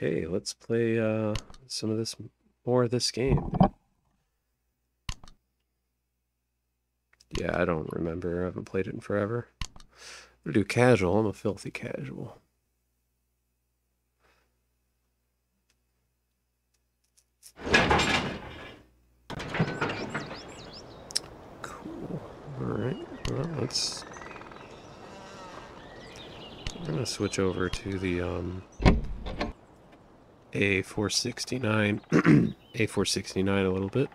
Okay, let's play uh, some of this, more of this game. Yeah, I don't remember. I haven't played it in forever. I'm gonna do casual. I'm a filthy casual. Cool. All right. Well, let's. We're gonna switch over to the um. A469, A469 a little bit.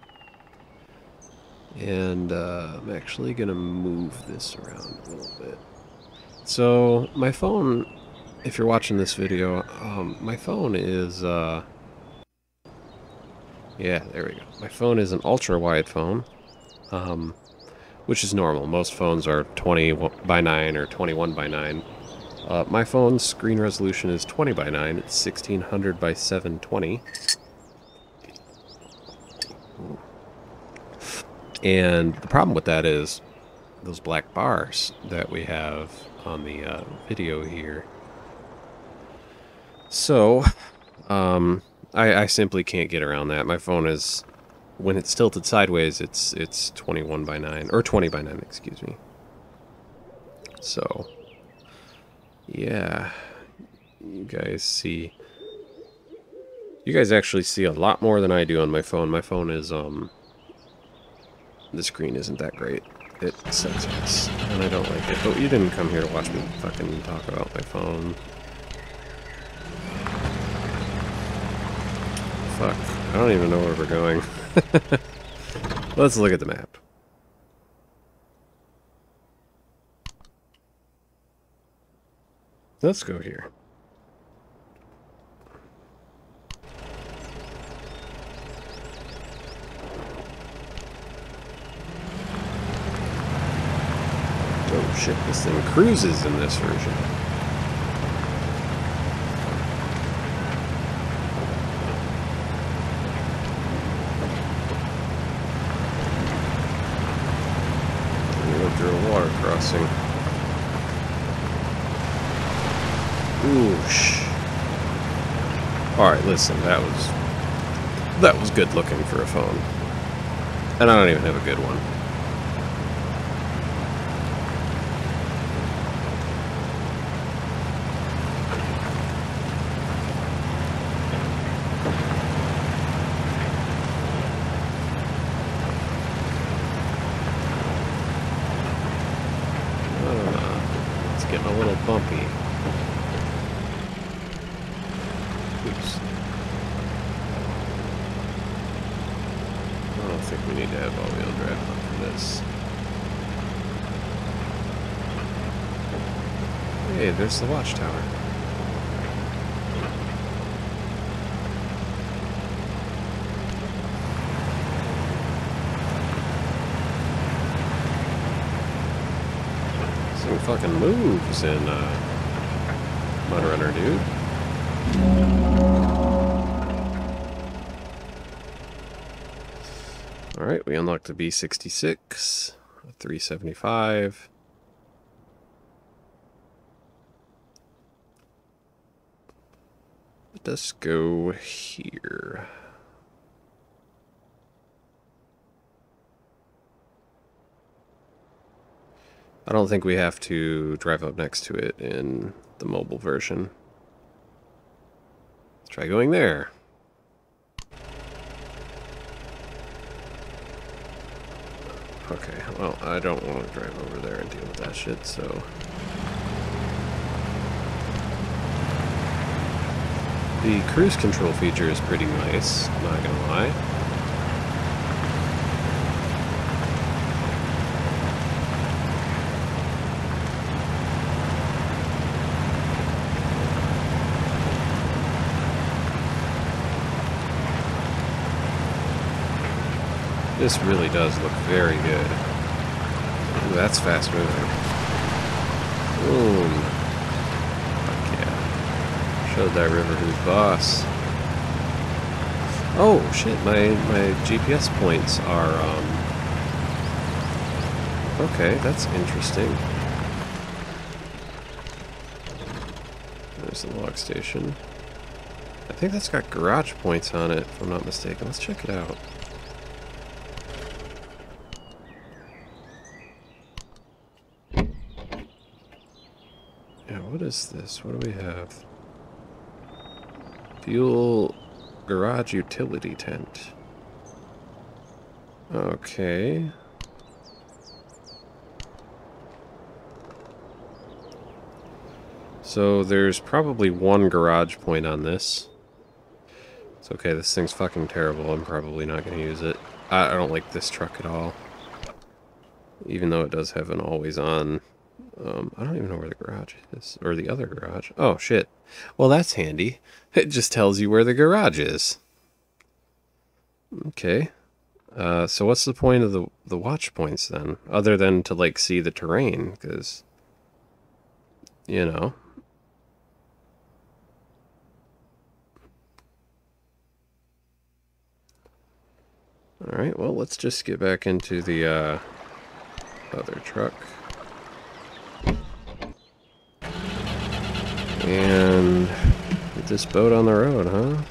And uh, I'm actually going to move this around a little bit. So, my phone, if you're watching this video, um, my phone is, uh, yeah, there we go. My phone is an ultra-wide phone, um, which is normal. Most phones are 20 by 9 or 21 by 9. Uh, my phone's screen resolution is 20 by 9. It's 1600 by 720. And the problem with that is those black bars that we have on the uh, video here. So, um, I, I simply can't get around that. My phone is, when it's tilted sideways, it's it's 21 by 9 or 20 by 9, excuse me. So, yeah, you guys see. You guys actually see a lot more than I do on my phone. My phone is, um, the screen isn't that great. It senses, and I don't like it. But you didn't come here to watch me fucking talk about my phone. Fuck, I don't even know where we're going. Let's look at the map. Let's go here. Oh shit, this thing cruises in this version. Through a water crossing. Alright, listen, that was... That was good looking for a phone. And I don't even have a good one. towards the watchtower. Some fucking moves in uh, Mud Runner, dude. Alright, we unlocked the B66, 375. let us go here. I don't think we have to drive up next to it in the mobile version. Let's try going there. Okay, well, I don't want to drive over there and deal with that shit, so... The cruise control feature is pretty nice, not gonna lie. This really does look very good. Ooh, that's fast moving. Boom. Showed that river who's boss. Oh shit, my my GPS points are um Okay, that's interesting. There's the log station. I think that's got garage points on it, if I'm not mistaken. Let's check it out. Yeah, what is this? What do we have? Fuel garage utility tent. Okay. So there's probably one garage point on this. It's okay, this thing's fucking terrible. I'm probably not going to use it. I, I don't like this truck at all. Even though it does have an always on. Um, I don't even know where the garage is. Or the other garage. Oh, shit. Well, that's handy. It just tells you where the garage is. Okay. Uh, so what's the point of the, the watch points then? Other than to, like, see the terrain, because, you know. Alright, well, let's just get back into the, uh, other truck. And get this boat on the road, huh?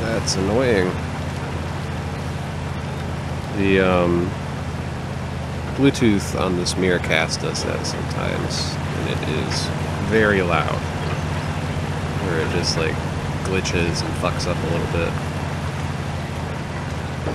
That's annoying. The um, Bluetooth on this Miracast does that sometimes, and it is very loud. Where it just like glitches and fucks up a little bit. We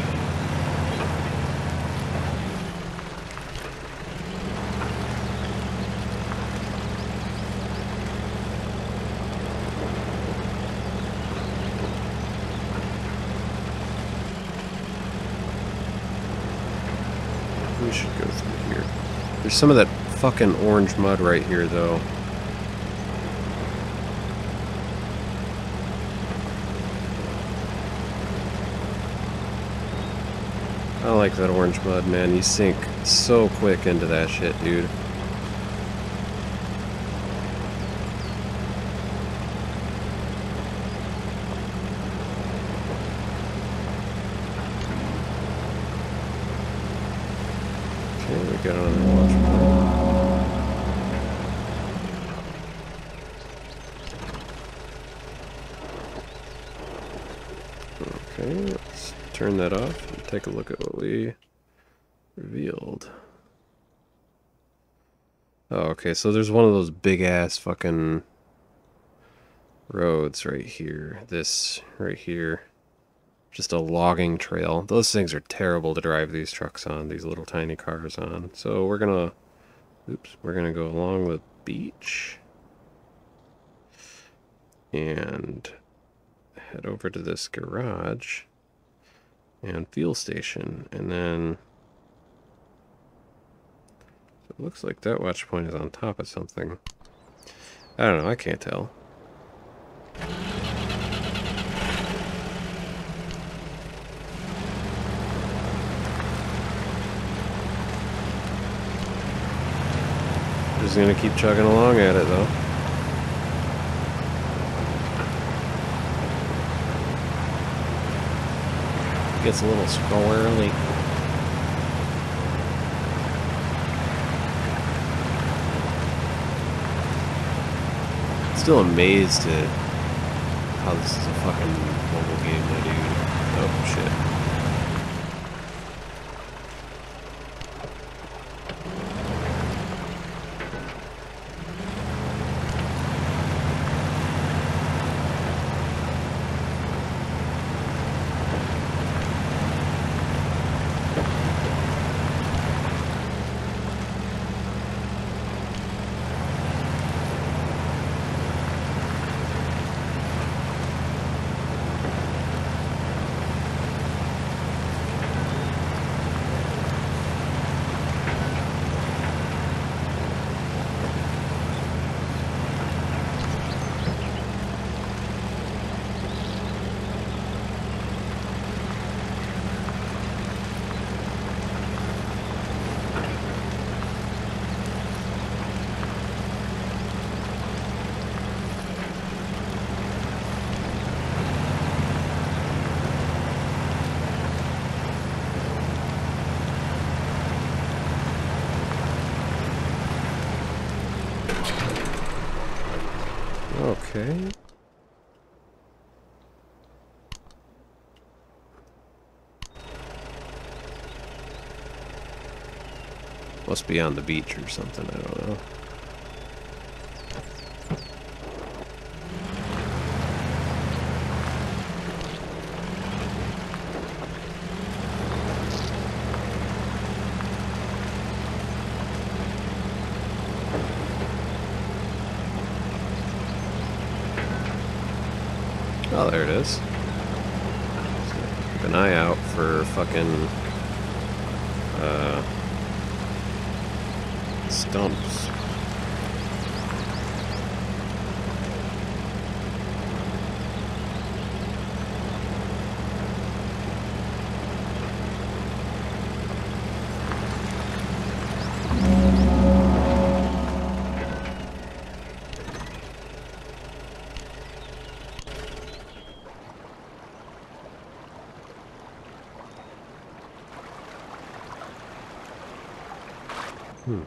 should go through here. There's some of that fucking orange mud right here, though. Like that orange mud, man. You sink so quick into that shit, dude. Okay, we got another watch point. Okay, let's turn that off and take a look at what we revealed. Oh, okay, so there's one of those big ass fucking roads right here. This right here. Just a logging trail. Those things are terrible to drive these trucks on, these little tiny cars on. So we're gonna, oops, we're gonna go along the beach. And head over to this garage and fuel station and then it looks like that watch point is on top of something. I don't know I can't tell. Just gonna keep chugging along at it though gets a little squirrely. Still amazed at how this is a fucking mobile game, though, dude. Oh shit. Must be on the beach or something, I don't know. Oh, there it is. Keep an eye out for fucking Hmm.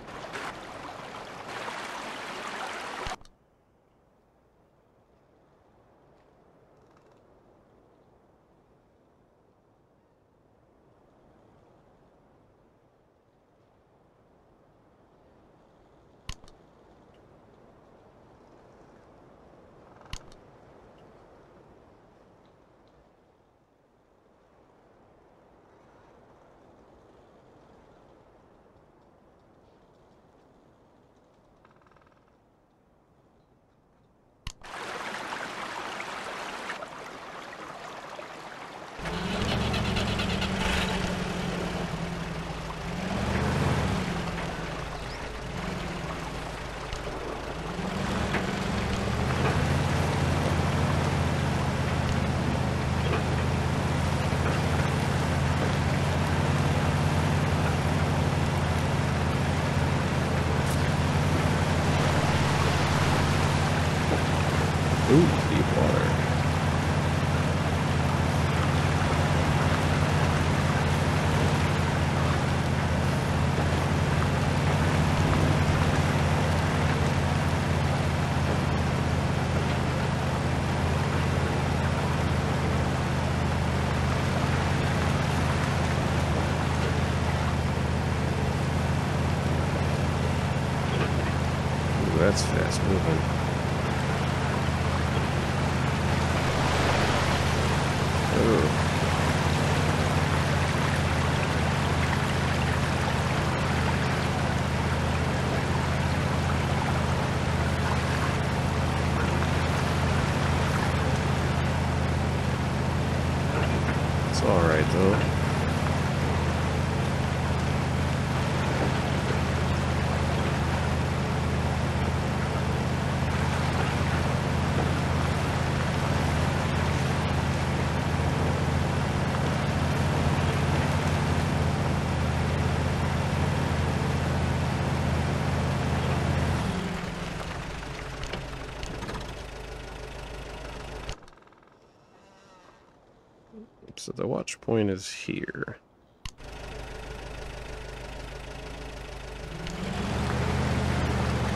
So the watch point is here.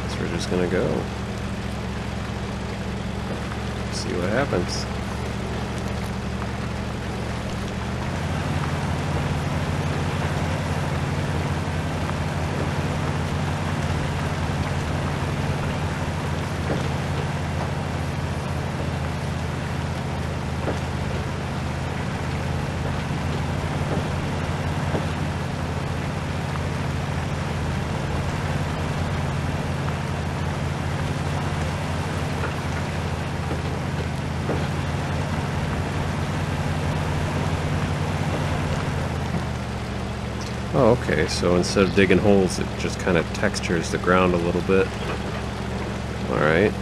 So we're just gonna go. See what happens. Oh, okay, so instead of digging holes, it just kind of textures the ground a little bit. Alright.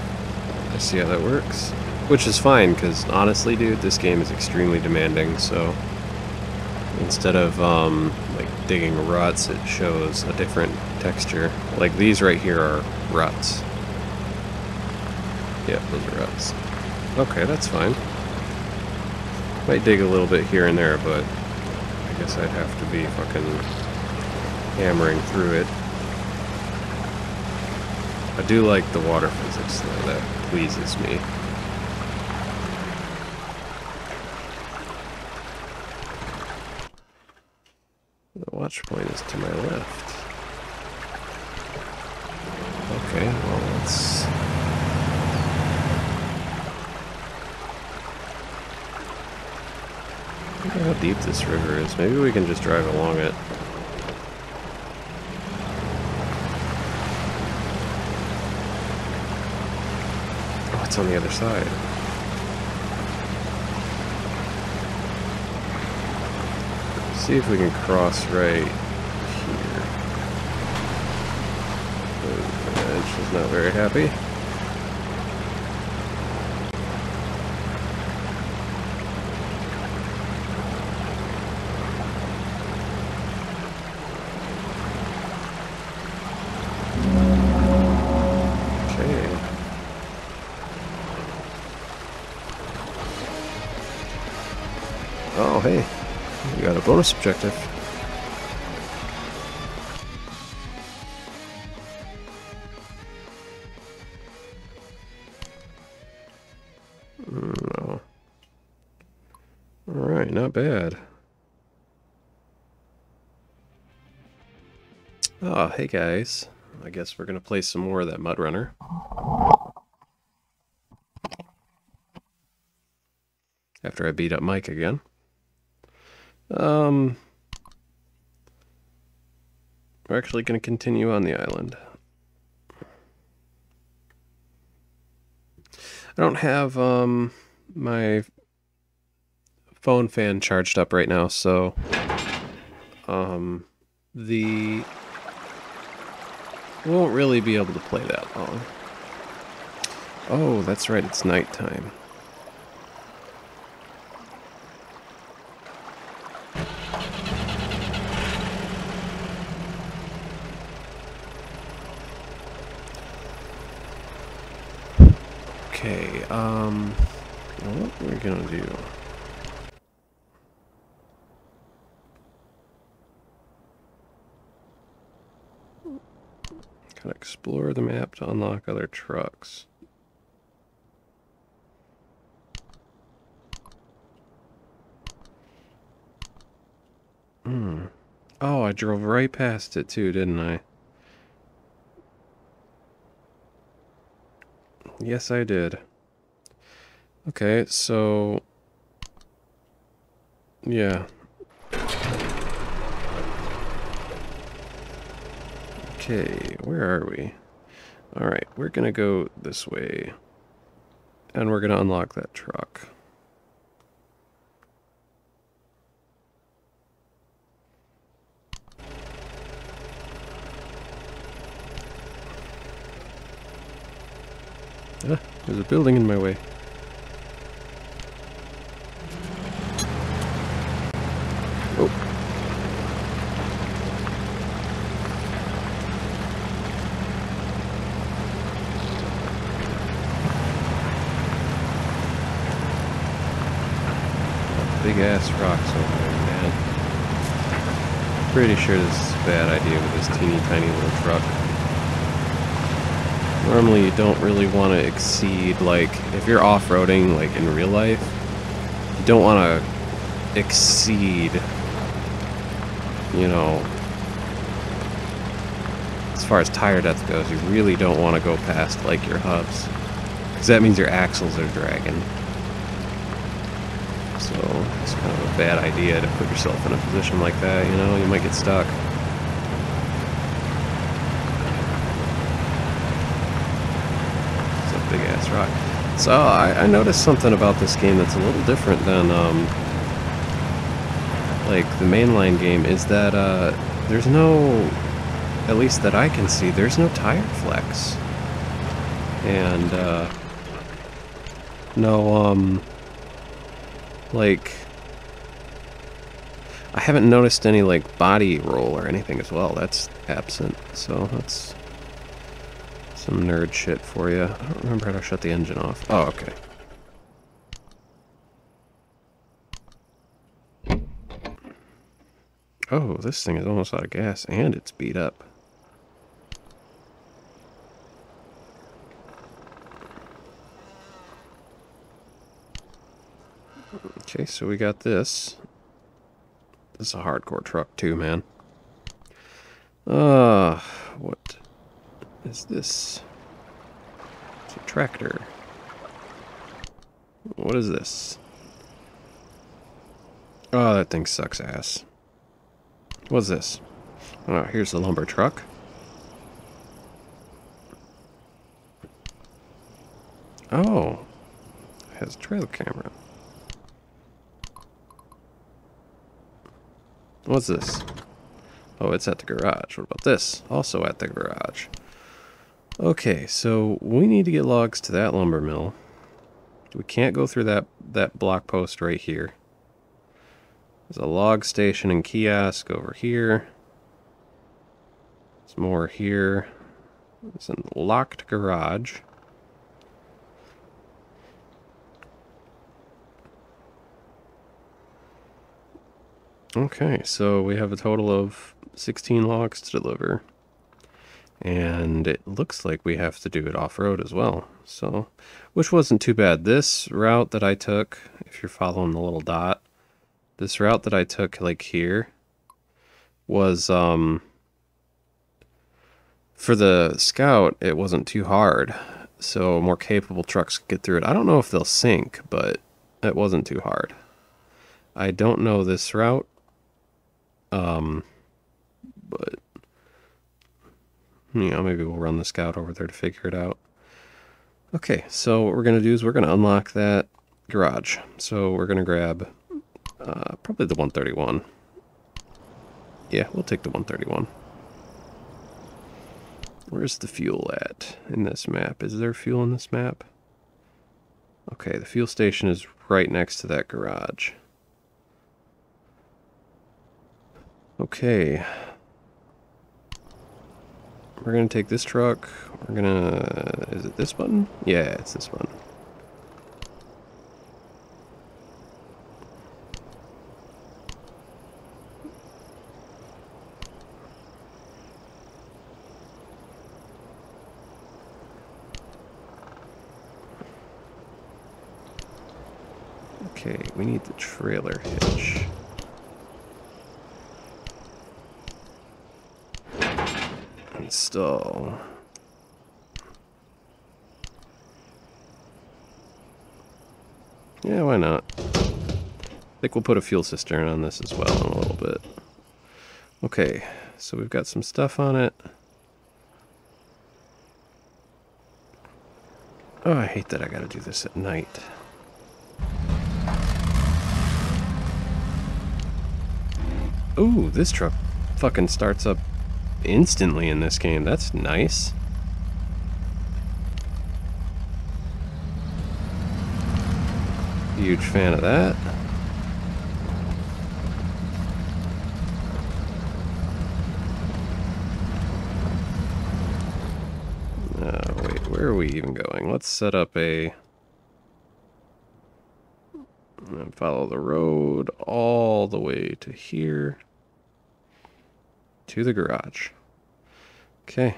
I see how that works. Which is fine, because honestly, dude, this game is extremely demanding, so... Instead of, um, like, digging ruts, it shows a different texture. Like, these right here are ruts. Yep, those are ruts. Okay, that's fine. Might dig a little bit here and there, but I guess I'd have to be fucking hammering through it. I do like the water physics though, that pleases me. The watch point is to my left. Okay, well let's... Look how deep this river is. Maybe we can just drive along it. It's on the other side. See if we can cross right here. The edge is not very happy. Bonus objective. Mm, no. Alright, not bad. Oh, hey guys. I guess we're gonna play some more of that Mud Runner. After I beat up Mike again. Um, we're actually going to continue on the island. I don't have um my phone fan charged up right now, so um the won't really be able to play that long. Oh, that's right, it's nighttime. Okay, um, what we're gonna do? Kind of explore the map to unlock other trucks. Hmm. Oh, I drove right past it too, didn't I? Yes, I did. Okay, so... Yeah. Okay, where are we? Alright, we're gonna go this way. And we're gonna unlock that truck. Ah, there's a building in my way. Oh. Big ass rocks over there, man. Pretty sure this is a bad idea with this teeny tiny little truck. Normally you don't really want to exceed, like, if you're off-roading, like, in real life, you don't want to exceed, you know, as far as tire depth goes, you really don't want to go past, like, your hubs. Because that means your axles are dragging. So, it's kind of a bad idea to put yourself in a position like that, you know, you might get stuck. It's a big ass rock. So I, I, noticed something about this game that's a little different than um, like the mainline game is that uh, there's no, at least that I can see, there's no tire flex, and uh, no um, like I haven't noticed any like body roll or anything as well. That's absent, so that's some nerd shit for you. I don't remember how to shut the engine off. Oh, okay. Oh, this thing is almost out of gas, and it's beat up. Okay, so we got this. This is a hardcore truck too, man. Uh, what is this? It's a tractor. What is this? Oh, that thing sucks ass. What's this? Oh, here's the lumber truck. Oh, has a trail camera. What's this? Oh, it's at the garage. What about this? Also at the garage. Okay, so we need to get logs to that lumber mill. We can't go through that, that block post right here. There's a log station and kiosk over here. There's more here. There's a locked garage. Okay, so we have a total of 16 logs to deliver. And it looks like we have to do it off-road as well. So, which wasn't too bad. This route that I took, if you're following the little dot, this route that I took like here was um for the scout it wasn't too hard so more capable trucks could get through it i don't know if they'll sink but it wasn't too hard i don't know this route um but you know maybe we'll run the scout over there to figure it out okay so what we're going to do is we're going to unlock that garage so we're going to grab uh, probably the 131. Yeah, we'll take the 131. Where's the fuel at in this map? Is there fuel in this map? Okay, the fuel station is right next to that garage. Okay. We're gonna take this truck. We're gonna... Is it this button? Yeah, it's this one. Okay, we need the trailer hitch. Yeah, why not? I think we'll put a fuel cistern on this as well in a little bit. Okay, so we've got some stuff on it. Oh, I hate that I gotta do this at night. Ooh, this truck fucking starts up instantly in this game. That's nice. Huge fan of that. Uh, wait, where are we even going? Let's set up a... And follow the road all the way to here to the garage. Okay.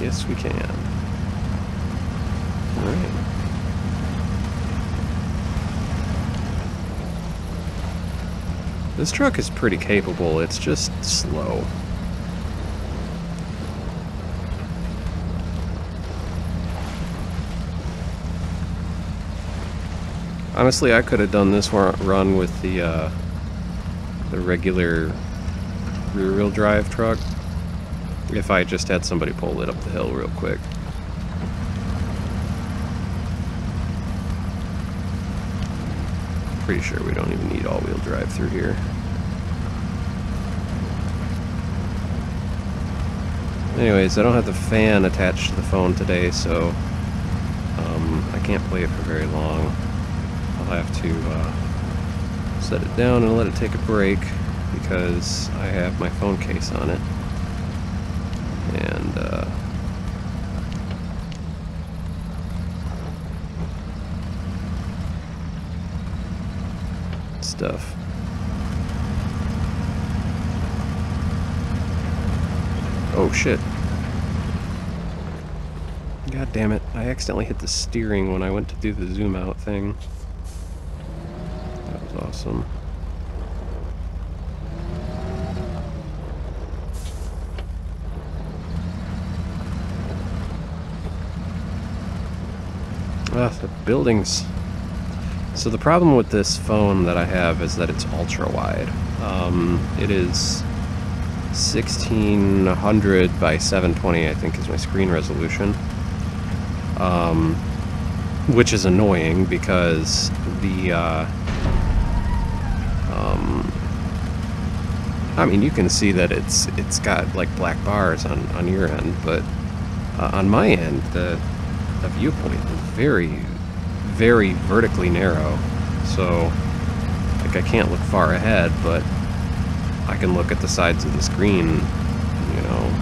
Yes, we can. All right. This truck is pretty capable, it's just slow. Honestly, I could have done this run with the uh, the regular rear-wheel drive truck if I just had somebody pull it up the hill real quick. pretty sure we don't even need all-wheel drive through here. Anyways, I don't have the fan attached to the phone today, so um, I can't play it for very long. I'll have to uh, set it down and let it take a break because I have my phone case on it. And uh, stuff. Oh shit. God damn it. I accidentally hit the steering when I went to do the zoom out thing. That was awesome. Ah, the buildings. So the problem with this phone that I have is that it's ultra wide. Um, it is 1600 by 720, I think, is my screen resolution. Um, which is annoying because the, uh, um, I mean, you can see that it's it's got like black bars on on your end, but uh, on my end, the the viewpoint is very, very vertically narrow. So, like, I can't look far ahead, but I can look at the sides of the screen, you know.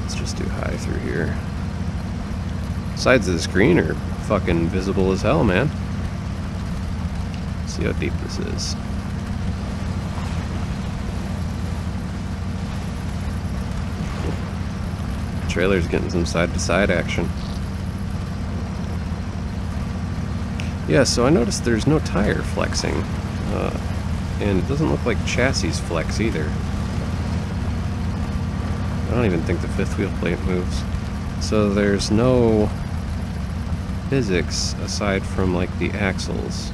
Let's just do high through here. Sides of the screen are fucking visible as hell, man. See how deep this is. trailer's getting some side-to-side -side action. Yeah, so I noticed there's no tire flexing. Uh, and it doesn't look like chassis flex either. I don't even think the fifth wheel plate moves. So there's no physics aside from like the axles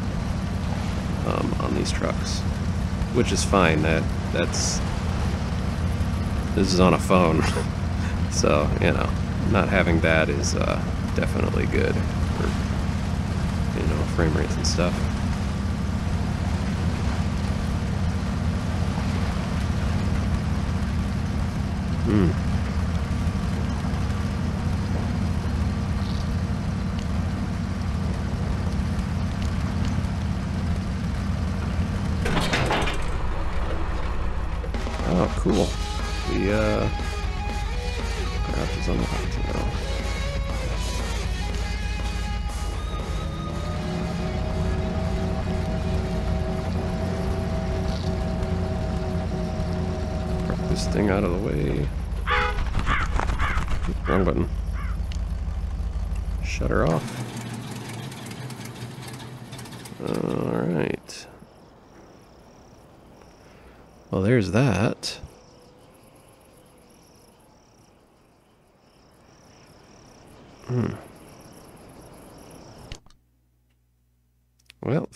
um, on these trucks. Which is fine, that that's this is on a phone. So, you know, not having that is uh, definitely good for, you know, frame rates and stuff. Hmm.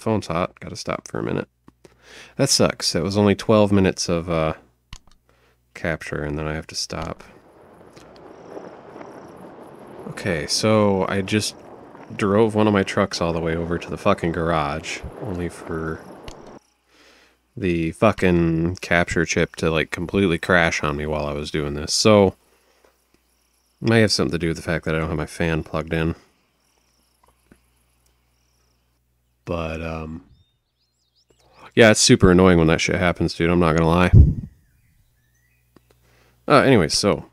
Phone's hot. Gotta stop for a minute. That sucks. It was only 12 minutes of uh, capture and then I have to stop. Okay, so I just drove one of my trucks all the way over to the fucking garage, only for the fucking capture chip to like completely crash on me while I was doing this. So, may have something to do with the fact that I don't have my fan plugged in. But, um, yeah, it's super annoying when that shit happens, dude. I'm not gonna lie. Uh, anyway, so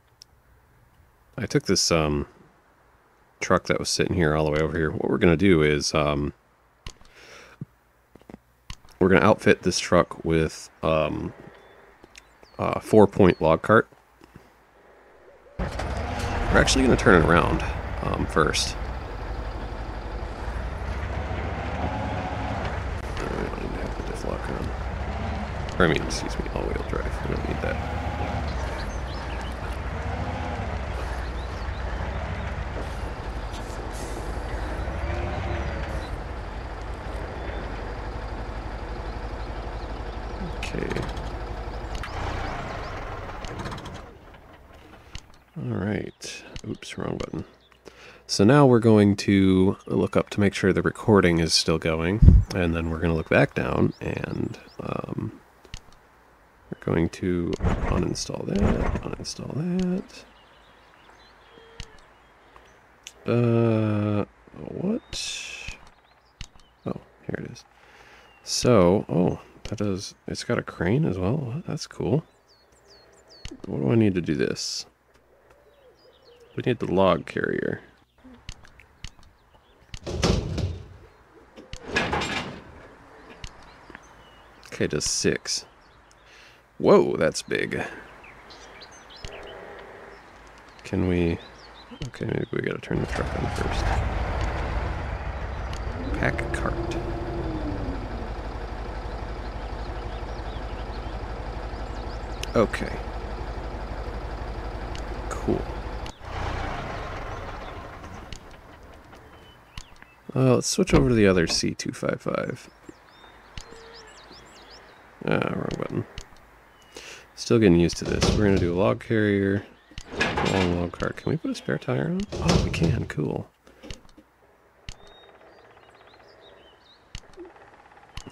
I took this um, truck that was sitting here all the way over here. What we're to do is um, we're to outfit this truck with um, a four-point log cart. We're actually to turn it around um, first. Or, I mean, excuse me, all-wheel drive. I don't need that. Okay. Alright. Oops, wrong button. So now we're going to look up to make sure the recording is still going, and then we're going to look back down, and um, we're going to uninstall that, uninstall that. Uh, what? Oh, here it is. So, oh, that does, it's got a crane as well. That's cool. What do I need to do this? We need the log carrier. Okay, does six. Whoa, that's big. Can we... Okay, maybe we gotta turn the truck on first. Pack cart. Okay. Cool. Uh, let's switch over to the other C255. Ah, wrong button. Still getting used to this. We're going to do a log carrier, long log cart. Can we put a spare tire on? Oh, we can. Cool.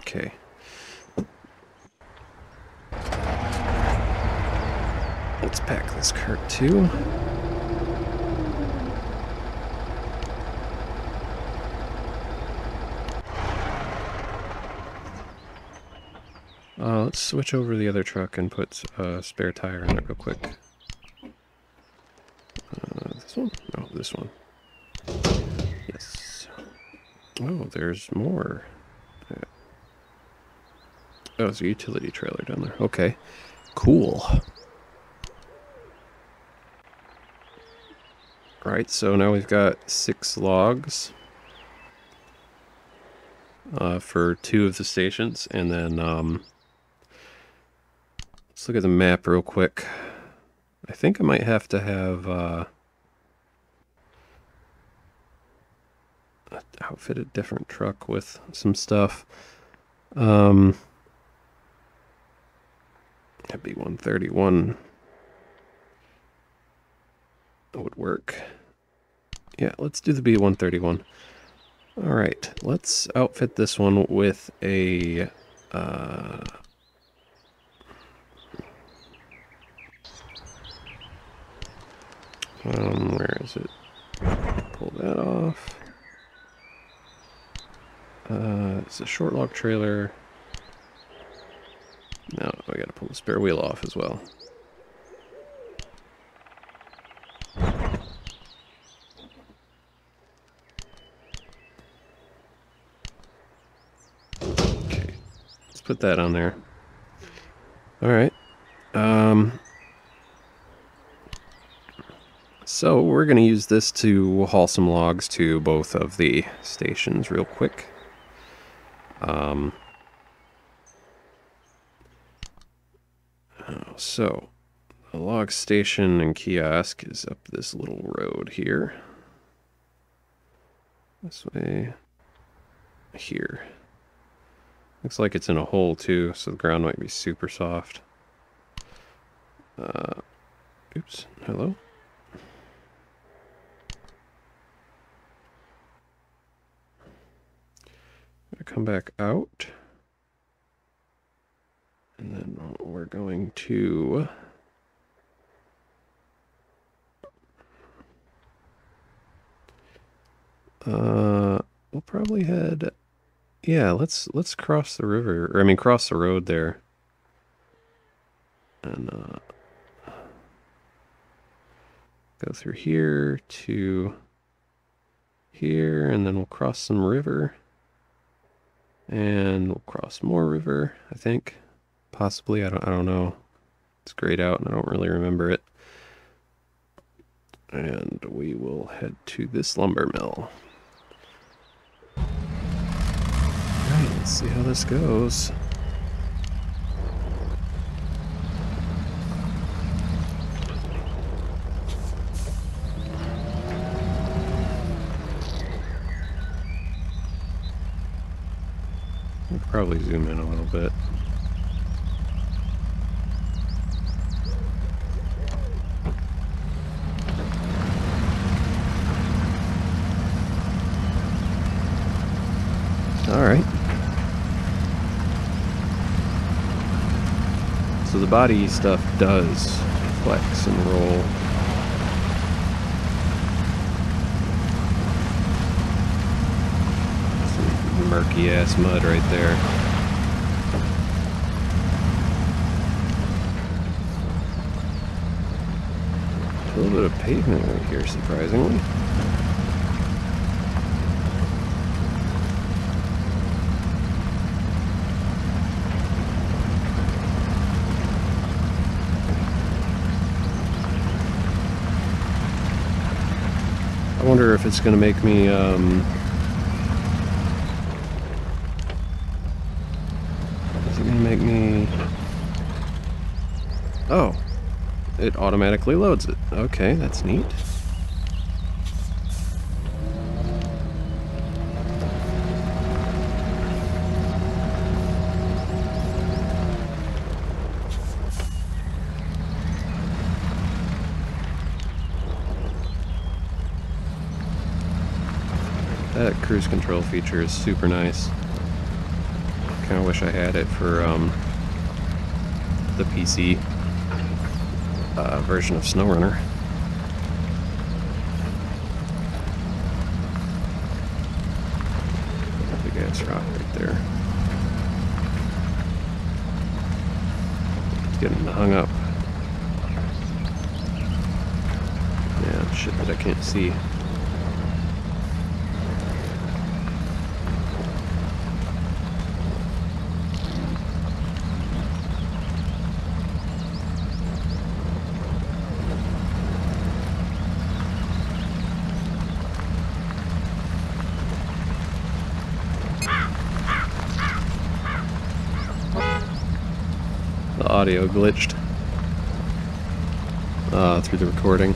Okay. Let's pack this cart too. Uh, let's switch over the other truck and put a spare tire in it real quick. Uh, this one? No, this one. Yes. Oh, there's more. Yeah. Oh, there's a utility trailer down there. Okay. Cool. Right, so now we've got six logs uh, for two of the stations, and then um, let's look at the map real quick. I think I might have to have uh, outfit a different truck with some stuff. Um, that'd be 131 That would work. Yeah, let's do the B131. All right, let's outfit this one with a... Uh, um, where is it? Pull that off. Uh, it's a short log trailer. No, I gotta pull the spare wheel off as well. Okay, let's put that on there. All right. Um, so we're going to use this to haul some logs to both of the stations real quick. Um, so the log station and kiosk is up this little road here. This way. Here. Looks like it's in a hole too, so the ground might be super soft. Uh, oops, hello? Come back out. And then we're going to... Uh, we'll probably head yeah, let's let's cross the river, or I mean cross the road there. And uh, go through here to here, and then we'll cross some river. And we'll cross more river, I think. Possibly, I don't I don't know. It's grayed out and I don't really remember it. And we will head to this lumber mill. Alright, Let's see how this goes. Probably zoom in a little bit. All right. So the body stuff does flex and roll. murky ass mud right there. A little bit of pavement right here, surprisingly. I wonder if it's going to make me um, automatically loads it. Okay, that's neat. That cruise control feature is super nice. Kind of wish I had it for um, the PC version of SnowRunner. Big ass rock right there. It's getting hung up. Yeah, shit that I can't see. Audio glitched uh, through the recording.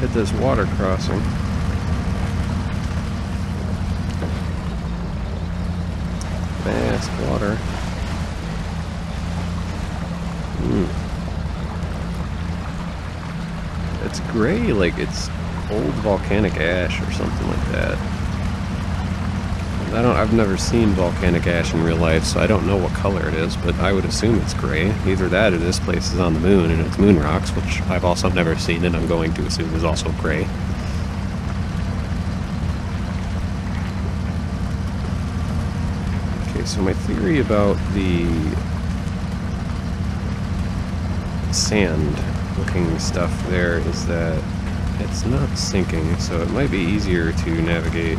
hit this water crossing. Fast water. Mm. It's gray, like it's old volcanic ash or something like that. I don't. I've never seen volcanic ash in real life, so I don't know what color it is. But I would assume it's gray. Either that, or this place is on the moon and it's moon rocks, which I've also never seen, and I'm going to assume is also gray. Okay, so my theory about the sand-looking stuff there is that it's not sinking, so it might be easier to navigate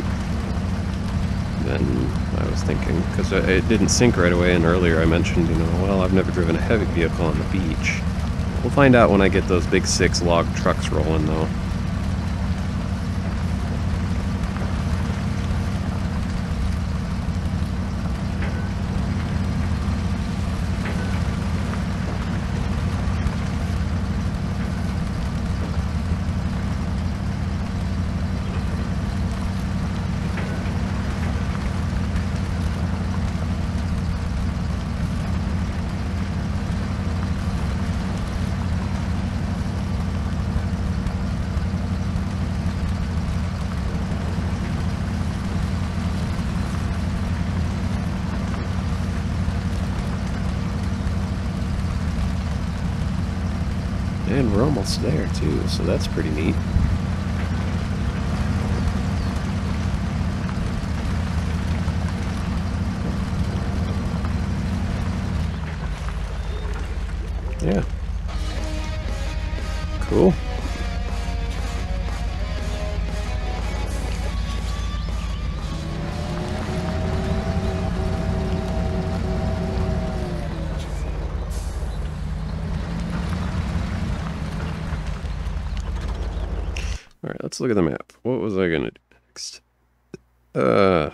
than I was thinking, because it didn't sink right away, and earlier I mentioned, you know, well, I've never driven a heavy vehicle on the beach. We'll find out when I get those big six log trucks rolling, though. And we're almost there too, so that's pretty neat. Look at the map. What was I going to do next? Uh,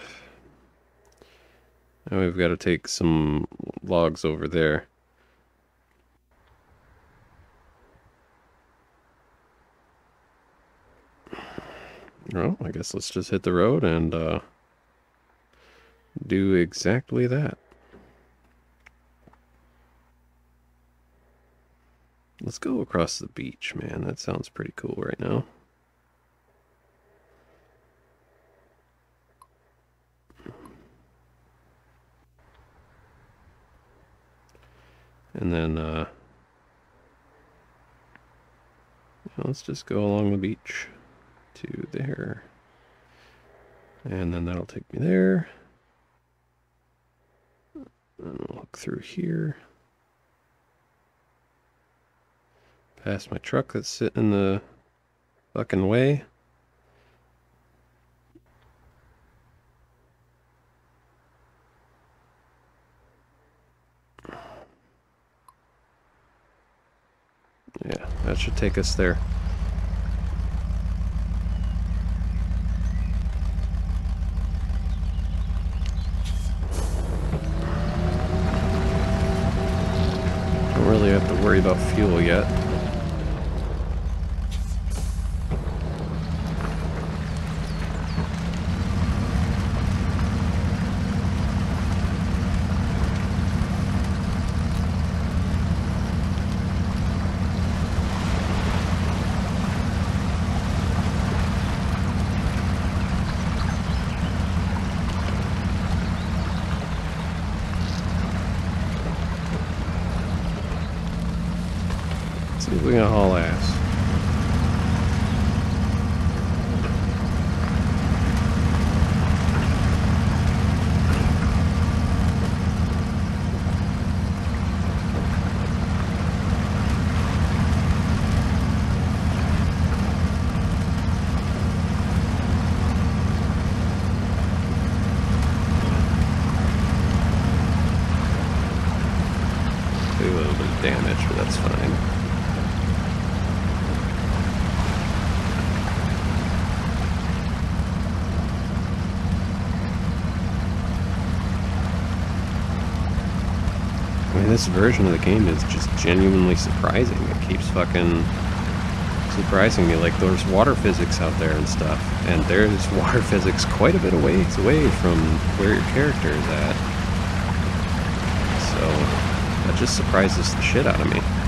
now we've got to take some logs over there. Well, I guess let's just hit the road and uh, do exactly that. Let's go across the beach, man. That sounds pretty cool right now. And then, uh, let's just go along the beach to there. And then that'll take me there. And we'll look through here. Past my truck that's sitting in the fucking way. Yeah, that should take us there. Don't really have to worry about fuel yet. See if we can haul ass. Do a little bit of damage, but that's fine. I mean, this version of the game is just genuinely surprising. It keeps fucking surprising me. Like, there's water physics out there and stuff, and there's water physics quite a bit of ways away from where your character is at. So, that just surprises the shit out of me.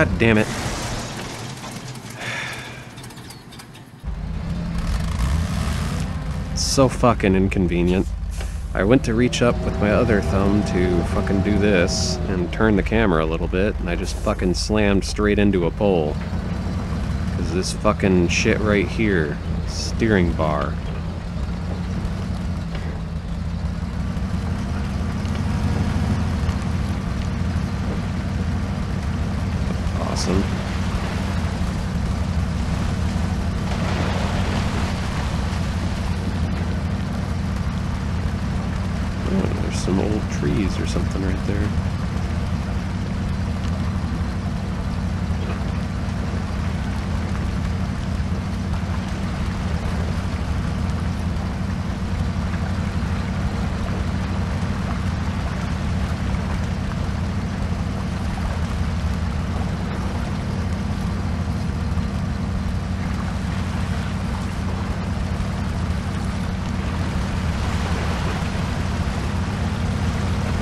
God damn it. So fucking inconvenient. I went to reach up with my other thumb to fucking do this and turn the camera a little bit, and I just fucking slammed straight into a pole. Cause this fucking shit right here, steering bar. Awesome. Oh, there's some old trees or something right there.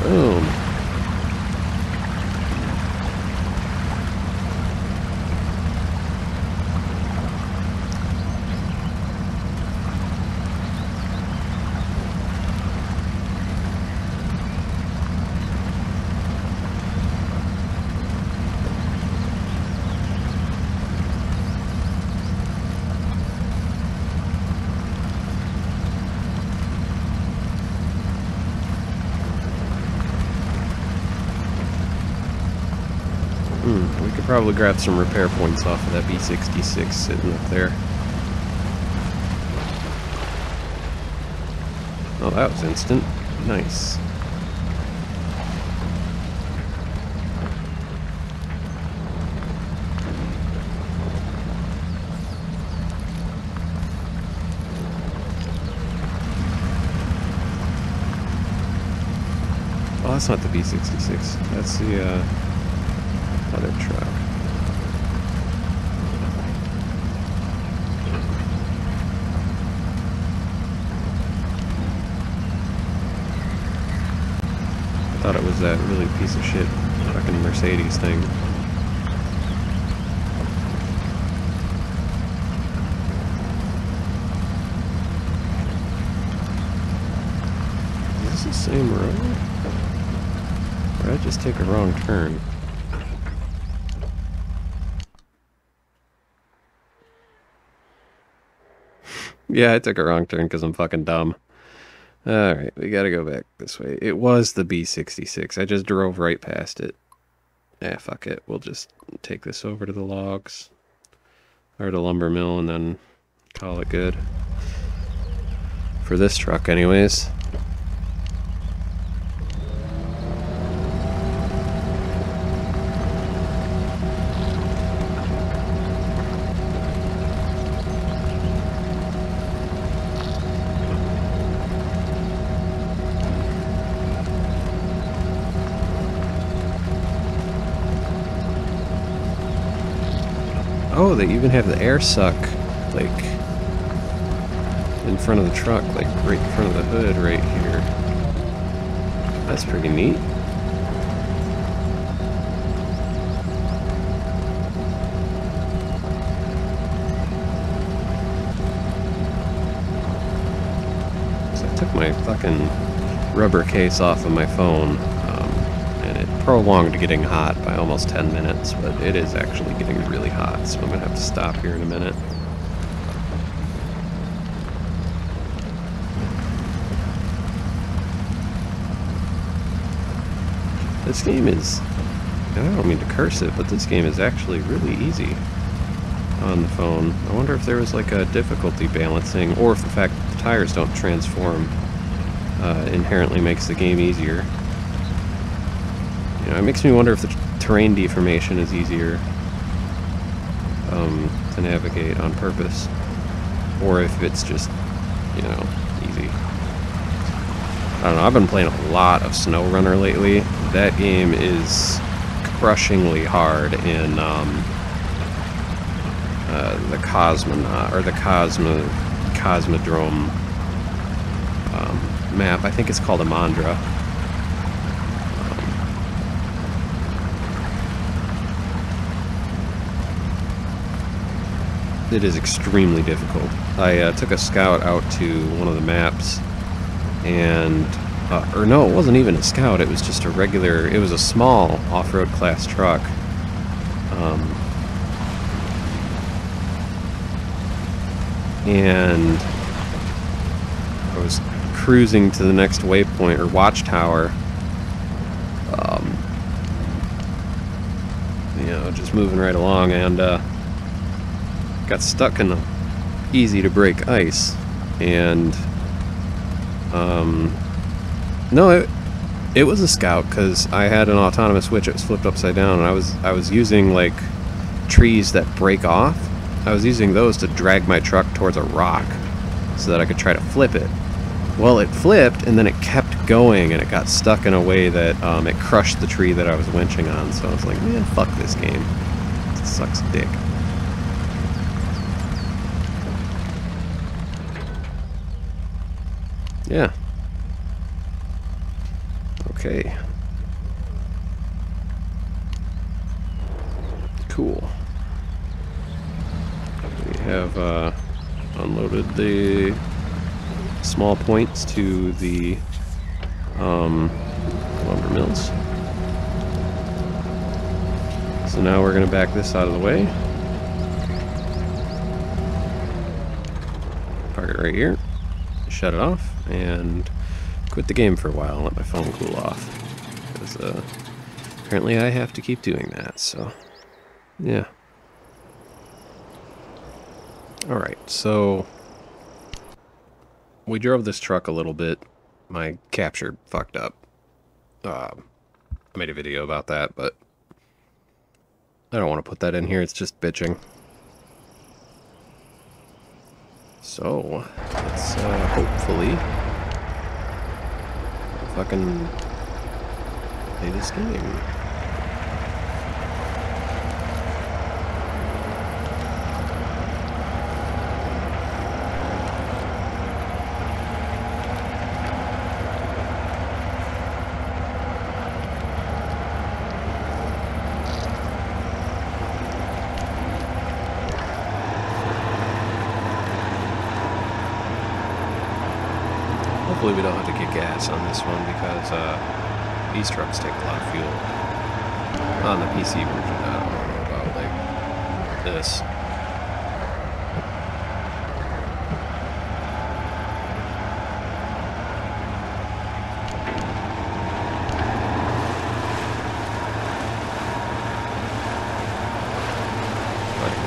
Boom. Probably grab some repair points off of that B66 sitting up there. Oh, that was instant. Nice. Oh, that's not the B66. That's the uh, other truck. I thought it was that really piece of shit fucking Mercedes thing. Is this the same road? Or did I just take a wrong turn? yeah, I took a wrong turn because I'm fucking dumb. Alright, we gotta go back this way. It was the B66. I just drove right past it. Yeah, fuck it. We'll just take this over to the logs. Or the lumber mill and then call it good. For this truck anyways. They even have the air suck, like, in front of the truck, like, right in front of the hood right here. That's pretty neat. So I took my fucking rubber case off of my phone, prolonged getting hot by almost 10 minutes, but it is actually getting really hot, so I'm gonna have to stop here in a minute. This game is, I don't mean to curse it, but this game is actually really easy on the phone. I wonder if there was like a difficulty balancing, or if the fact that the tires don't transform uh, inherently makes the game easier. You know, it makes me wonder if the terrain deformation is easier um, to navigate on purpose, or if it's just, you know, easy. I don't know. I've been playing a lot of SnowRunner lately. That game is crushingly hard in um, uh, the Cosmonaut or the Cosmo Cosmodrome um, map. I think it's called Amandra. It is extremely difficult. I uh, took a scout out to one of the maps, and uh, or no, it wasn't even a scout. It was just a regular. It was a small off-road class truck. Um, and I was cruising to the next waypoint or watchtower. Um, you know, just moving right along, and uh, got stuck in the easy to break ice and um no it it was a scout because I had an autonomous switch it was flipped upside down and I was I was using like trees that break off. I was using those to drag my truck towards a rock so that I could try to flip it. Well it flipped and then it kept going and it got stuck in a way that um, it crushed the tree that I was winching on. So I was like man fuck this game. It sucks dick Yeah. Okay. Cool. We have uh, unloaded the small points to the um, lumber mills. So now we're going to back this out of the way. Park it right here. Shut it off and quit the game for a while and let my phone cool off. Because uh, apparently I have to keep doing that, so Yeah. Alright, so... We drove this truck a little bit. My capture fucked up. Um, I made a video about that, but... I don't want to put that in here, it's just bitching. So, let's uh, hopefully fucking play this game. Hopefully we don't have to get gas on this one because uh, these trucks take a lot of fuel. On the PC version, I don't know about like this.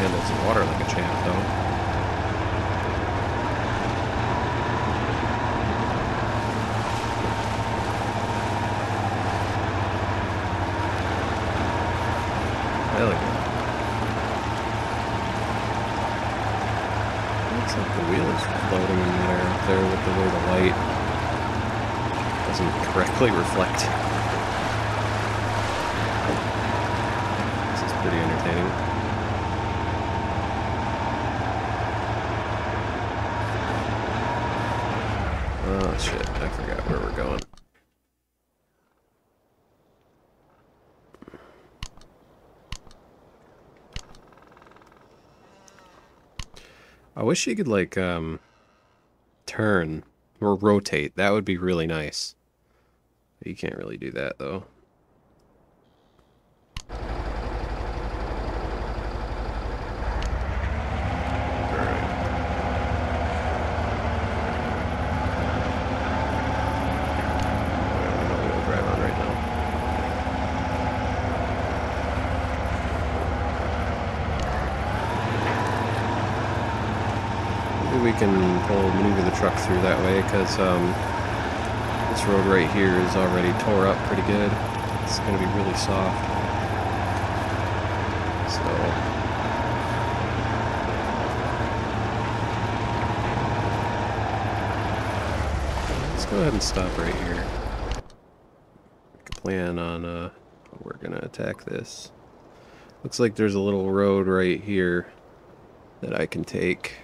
handles the water like a champ though. Correctly reflect. This is pretty entertaining. Oh shit, I forgot where we're going. I wish you could like um turn or rotate. That would be really nice. You can't really do that though. we can pull maneuver the truck through that way because um, this road right here is already tore up pretty good. It's going to be really soft. So... Let's go ahead and stop right here. plan on uh, we're going to attack this. Looks like there's a little road right here that I can take.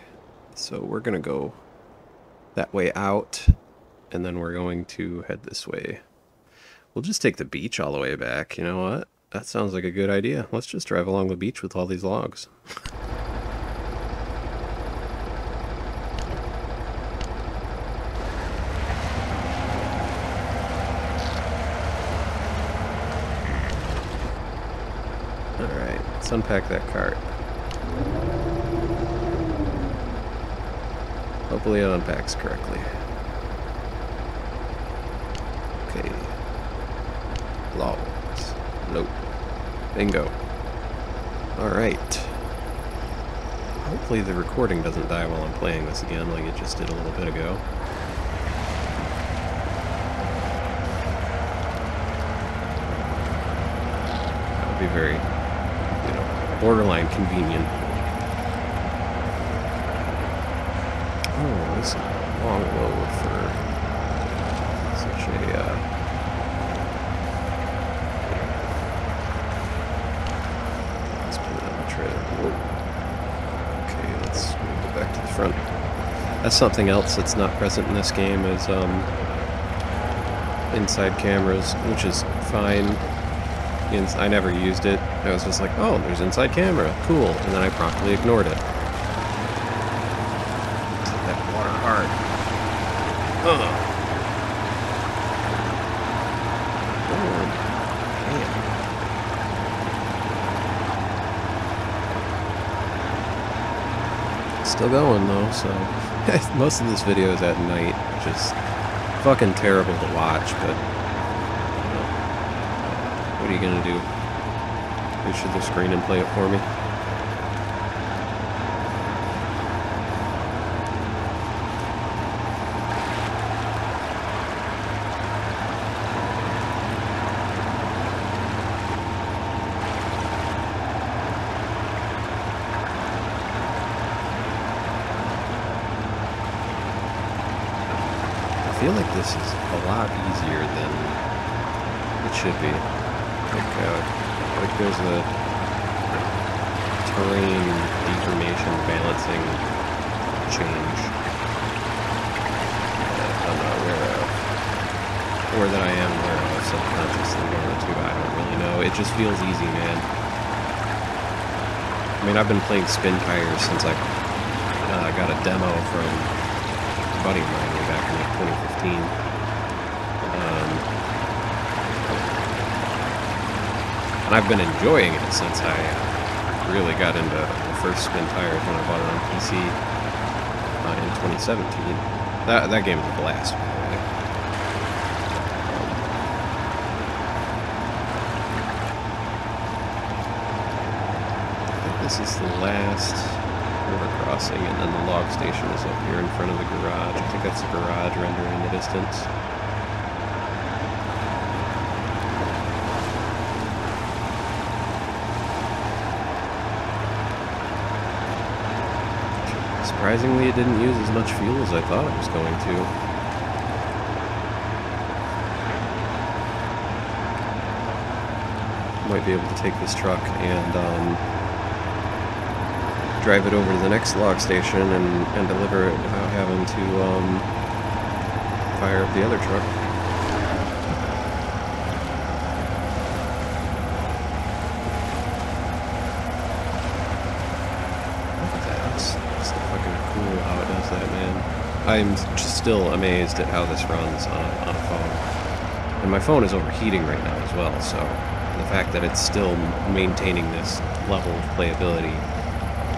So we're going to go that way out and then we're going to head this way. We'll just take the beach all the way back. You know what? That sounds like a good idea. Let's just drive along the beach with all these logs. Alright, let's unpack that cart. Hopefully it unpacks correctly. Okay. Logs. Nope. Bingo. Alright. Hopefully the recording doesn't die while I'm playing this again like it just did a little bit ago. That would be very, you know, borderline convenient. Oh, this is a long load for such a uh, let's put it on the trailer. Whoa. Okay, let's go back to the front. That's something else that's not present in this game is um, inside cameras, which is fine. I never used it. I was just like, oh, there's inside camera, cool, and then I promptly ignored it. That water hard. Ugh. Still going though, so most of this video is at night, which is fucking terrible to watch, but what are you gonna do? To the screen and play it for me. I feel like this is a lot easier than it should be. Like, uh, like there's a terrain deformation balancing change that I'm not aware of. Or that I am aware of subconsciously or two, I don't really know. It just feels easy, man. I mean, I've been playing Spintires since I uh, got a demo from a buddy of mine way back in like 2015. Um, and I've been enjoying it since I uh, really got into the first Spintires when I bought it on PC uh, in 2017. That that game is a blast, by the way. This is the last crossing, and then the log station is up here in front of the garage. I think that's the garage rendering in the distance. Surprisingly, it didn't use as much fuel as I thought it was going to. Might be able to take this truck and um, drive it over to the next log station and, and deliver it without having to um, fire up the other truck. I'm still amazed at how this runs on, on a phone. And my phone is overheating right now as well, so the fact that it's still maintaining this level of playability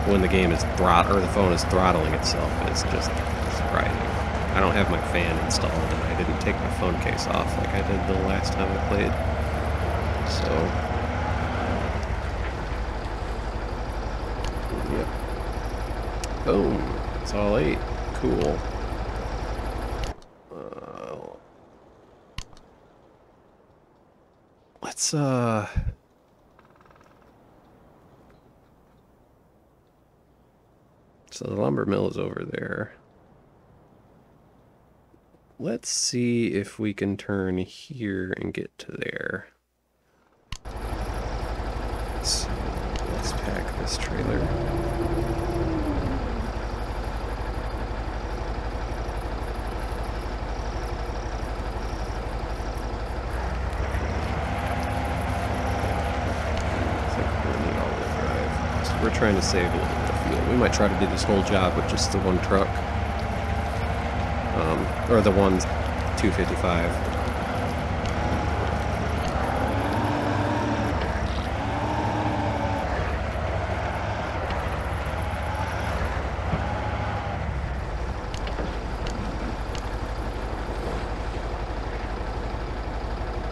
when the game is throt or the phone is throttling itself is just surprising. I don't have my fan installed and I didn't take my phone case off like I did the last time I played. So Yep. Boom. It's all eight. Cool. Uh, let's uh So the lumber mill is over there. Let's see if we can turn here and get to there. So let's pack this trailer. We're trying to save a little. We might try to do this whole job with just the one truck. Um, or the one 255.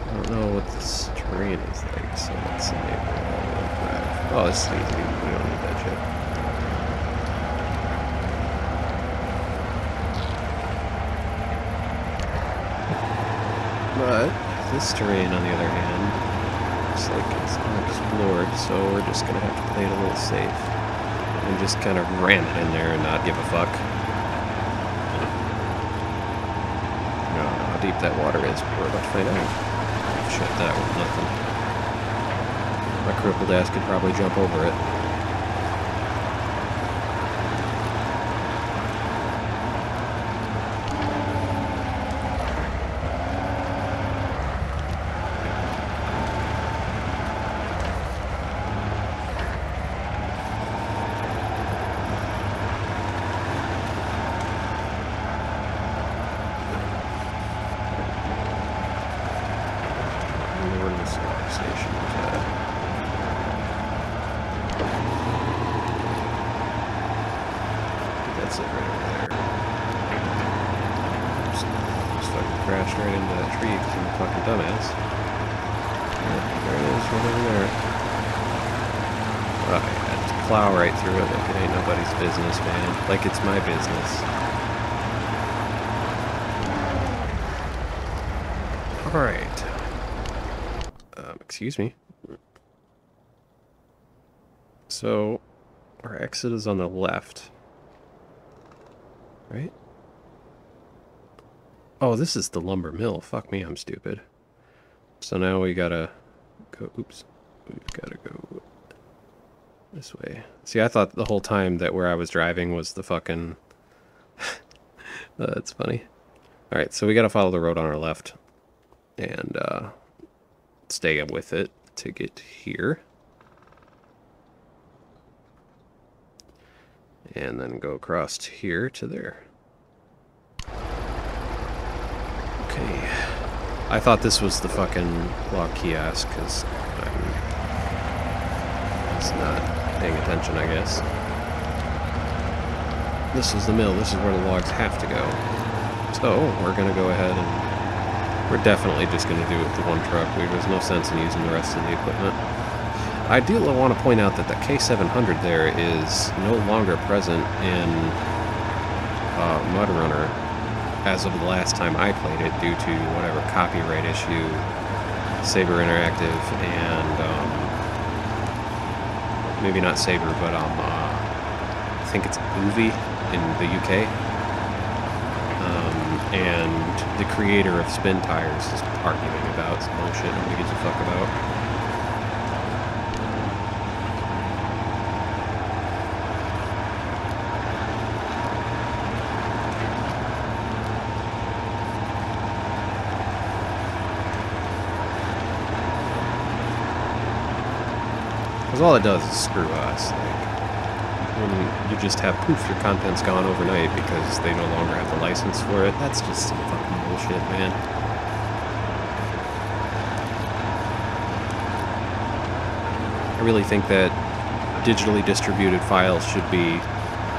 I don't know what this terrain is like, so let's enable all-wheel drive. Oh, this is easy. We don't need that shit. But this terrain, on the other hand, looks like it's unexplored, so we're just gonna have to play it a little safe and just kind of ram it in there and not give a fuck. I don't know how deep that water is, but we're about to find out. Shut that with nothing. My crippled ass could probably jump over it. I wonder where this station is. Uh, that's it right over there. Just, just fucking crashed right into that tree because I'm a fucking dumbass. Yeah, there it is, right over there. Oh, yeah, just plow right through it like it ain't nobody's business, man. Like it's my business. Alright. Excuse me. So, our exit is on the left. Right? Oh, this is the lumber mill. Fuck me, I'm stupid. So now we gotta go... Oops. We've gotta go this way. See, I thought the whole time that where I was driving was the fucking... That's funny. Alright, so we gotta follow the road on our left. And, uh... Stay with it to get here. And then go across here to there. Okay. I thought this was the fucking log kiosk, because I was not paying attention, I guess. This is the mill. This is where the logs have to go. So, we're going to go ahead and... We're definitely just going to do it with the one truck. There's no sense in using the rest of the equipment. I do want to point out that the K700 there is no longer present in uh, MudRunner as of the last time I played it due to whatever copyright issue Saber Interactive and um, maybe not Saber, but um, uh, I think it's Oovee in the UK. And the creator of Spintires is arguing about some bullshit nobody gives a fuck about. Because all it does is screw us. Like, when you just have poof, your content's gone overnight because they no longer have the license for it. That's just some fucking bullshit, man. I really think that digitally distributed files should be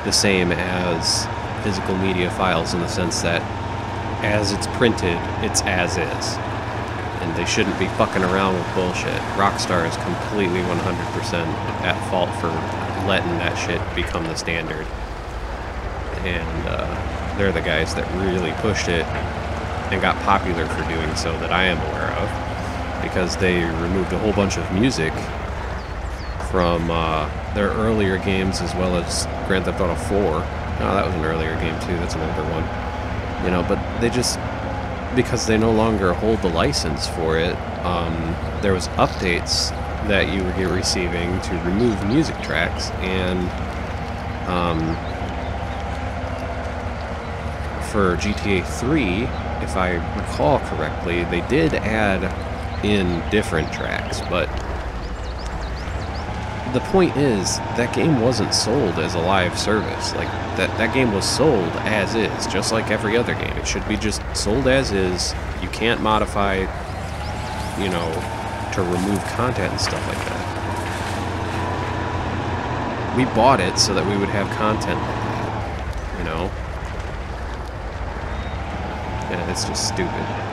the same as physical media files in the sense that as it's printed, it's as is and they shouldn't be fucking around with bullshit. Rockstar is completely 100% at fault for letting that shit become the standard. And uh, they're the guys that really pushed it and got popular for doing so that I am aware of. Because they removed a whole bunch of music from uh, their earlier games as well as Grand Theft Auto 4. No, that was an earlier game too, that's an older one. You know, but they just because they no longer hold the license for it, um, there was updates that you were receiving to remove music tracks, and um, for GTA 3, if I recall correctly, they did add in different tracks, but the point is that game wasn't sold as a live service. Like that that game was sold as is just like every other game. It should be just sold as is. You can't modify you know to remove content and stuff like that we bought it so that we would have content like that you know? Yeah, it's just stupid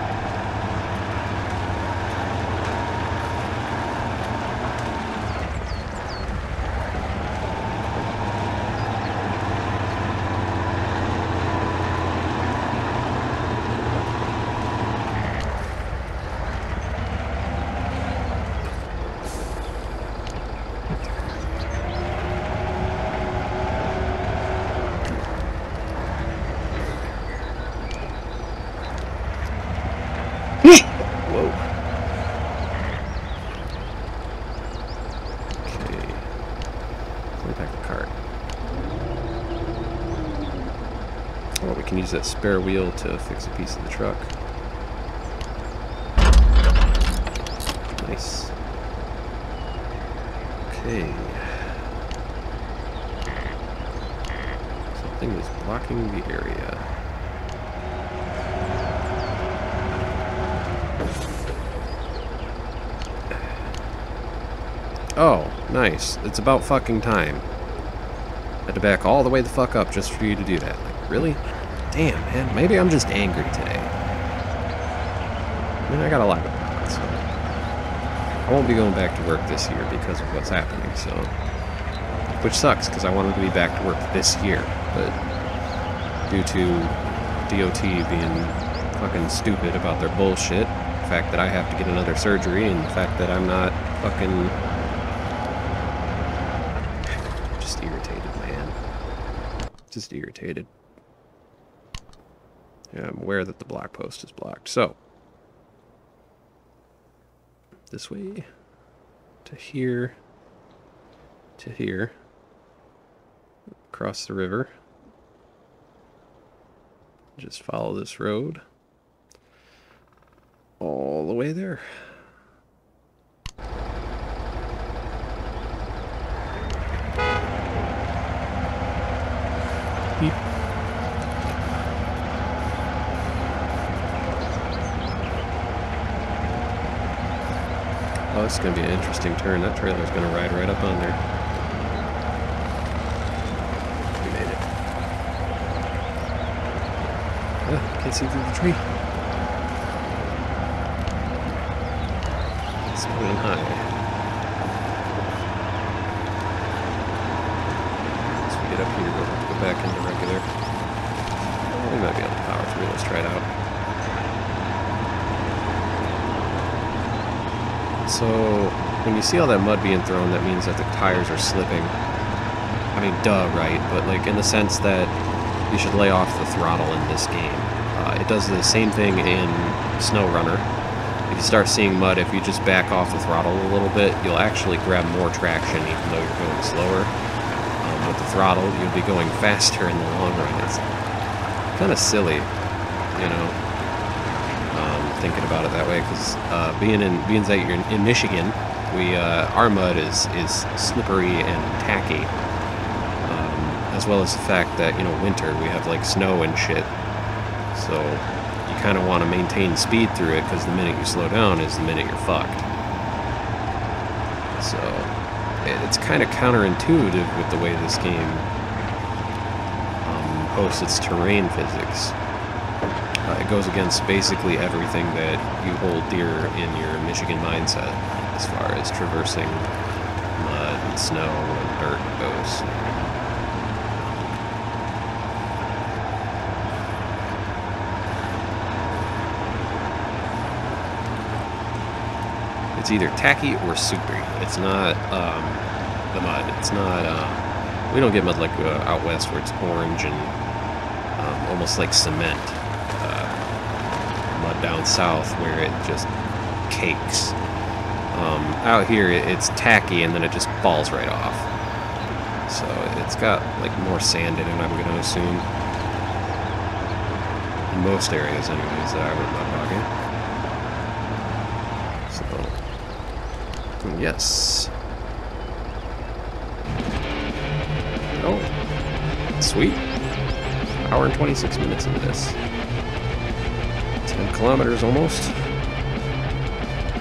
use that spare wheel to fix a piece of the truck. Nice. Okay. Something is blocking the area. Oh, nice. It's about fucking time. I had to back all the way the fuck up just for you to do that. Like, really? Damn, man. Maybe I'm just angry today. I mean, I got a lot going on, so... I won't be going back to work this year because of what's happening, so... which sucks because I wanted to be back to work this year, but due to DOT being fucking stupid about their bullshit, the fact that I have to get another surgery, and the fact that I'm not fucking just irritated, man. Just irritated. Aware that the block post is blocked. So, this way to here to here across the river just follow this road all the way there Beep. This is going to be an interesting turn. That trailer's going to ride right up under. We made it. Ah, can't see through the tree. It's going high. As we get up here, we'll have to go back into regular. Oh, we might be able to power through. Let's try it out. So, when you see all that mud being thrown, that means that the tires are slipping. I mean, duh, right? But, like, in the sense that you should lay off the throttle in this game. Uh, it does the same thing in SnowRunner. If you start seeing mud, if you just back off the throttle a little bit, you'll actually grab more traction even though you're going slower. Um, with the throttle, you'll be going faster in the long run. It's kind of silly, you know thinking about it that way because uh, being in being that you're in, in Michigan, we uh, our mud is is slippery and tacky, um, as well as the fact that you know winter we have like snow and shit, so you kind of want to maintain speed through it because the minute you slow down is the minute you're fucked. So it, it's kind of counterintuitive with the way this game um, hosts its terrain physics. Uh, it goes against basically everything that you hold dear in your Michigan mindset as far as traversing mud and snow and dirt goes. It's either tacky or soupy. It's not um, the mud. It's not. Uh, we don't get mud like uh, out west where it's orange and um, almost like cement down south where it just cakes. Um, out here, it's tacky and then it just falls right off. So it's got like more sand in it, I'm going to assume. In most areas, anyways, that I would not So, yes. Oh, sweet. Hour and 26 minutes into this. 10 kilometers almost.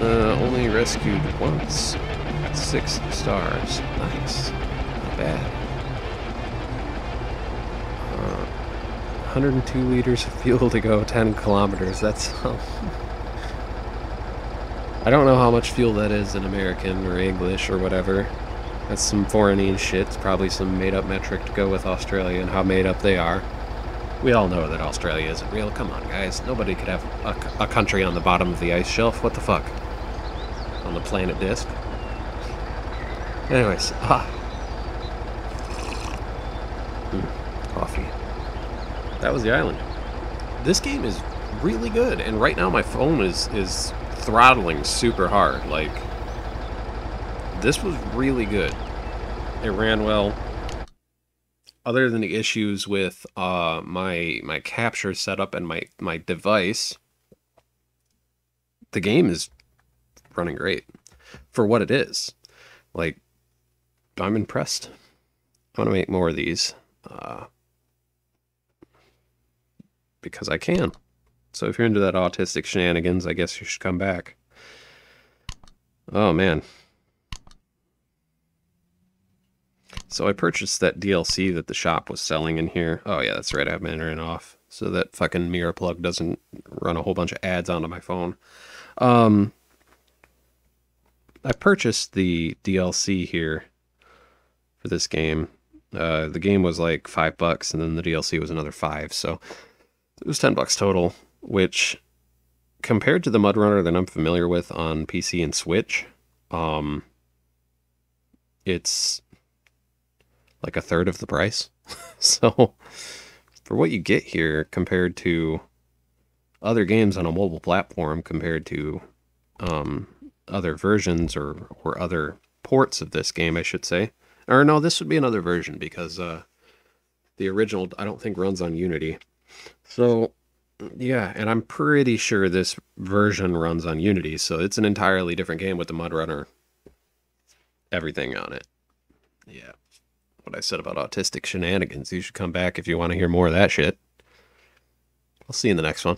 Uh, only rescued once. Six stars. Nice. Not bad. Uh, 102 liters of fuel to go 10 kilometers. That's... I don't know how much fuel that is in American or English or whatever. That's some foreign shit. It's probably some made-up metric to go with Australia and how made up they are. We all know that Australia isn't real. Come on, guys. Nobody could have a, country on the bottom of the ice shelf. What the fuck? On the planet disk. Anyways, ah. Mm, coffee. That was the island. This game is really good, and right now my phone is is throttling super hard. Like, this was really good. It ran well other than the issues with uh, my my capture setup and my my device, the game is running great for what it is. Like, I'm impressed. I want to make more of these uh, because I can. So if you're into that autistic shenanigans, I guess you should come back. Oh man, So I purchased that DLC that the shop was selling in here. Oh yeah, that's right, I have my internet off. So that fucking mirror plug doesn't run a whole bunch of ads onto my phone. Um, I purchased the DLC here for this game. Uh, the game was like five bucks, and then the DLC was another five, so it was ten bucks total. Which, compared to the Mud Runner that I'm familiar with on PC and Switch, um, it's like a third of the price. so, for what you get here compared to other games on a mobile platform, compared to um, other versions or or other ports of this game, I should say. Or no, this would be another version because uh, the original I don't think runs on Unity. So yeah, and I'm pretty sure this version runs on Unity, so it's an entirely different game with the Mud Runner everything on it. Yeah. What I said about autistic shenanigans. You should come back if you want to hear more of that shit. I'll see you in the next one.